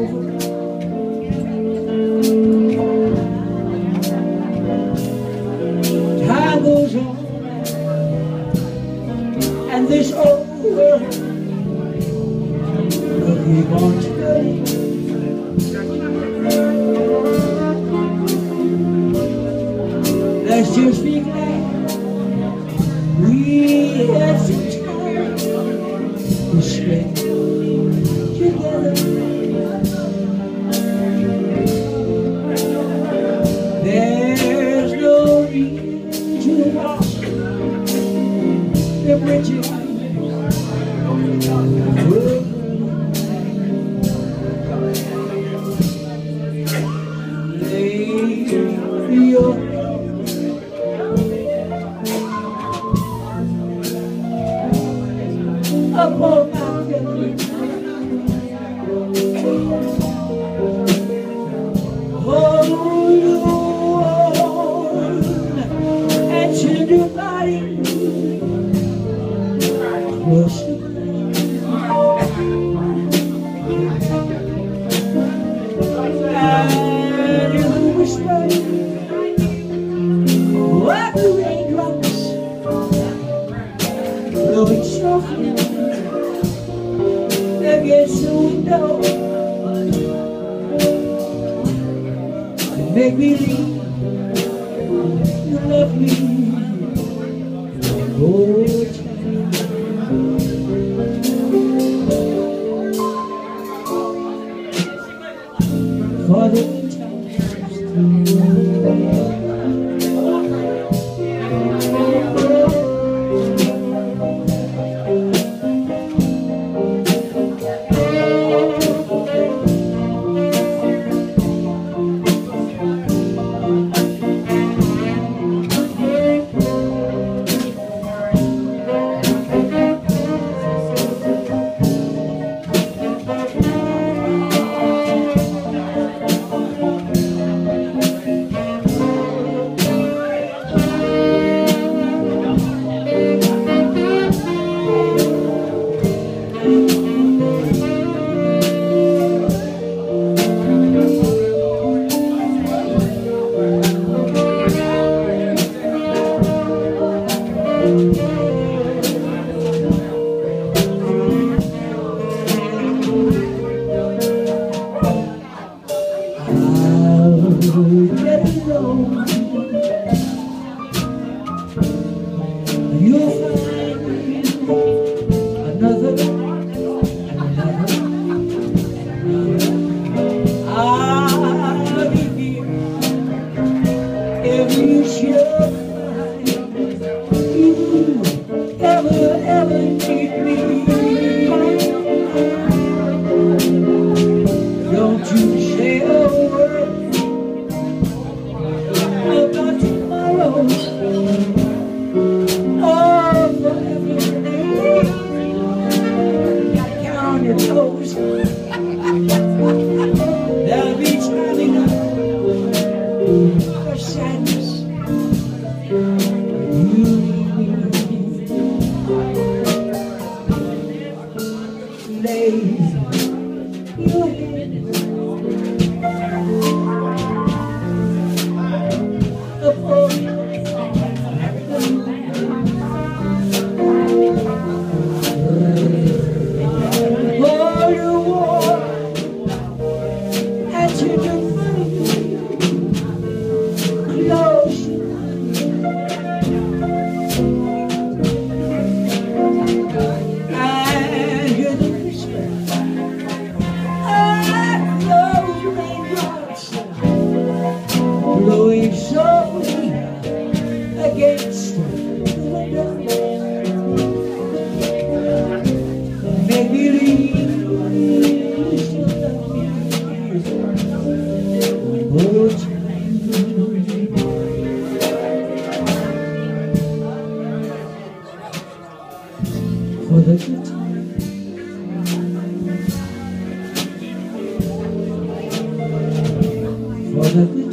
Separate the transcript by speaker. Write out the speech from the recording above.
Speaker 1: Time goes on, and this old world on. Let's just be glad. We had on and you whisper raindrops softly window and make me believe you love me. Oh, along. You'll toes. it? for the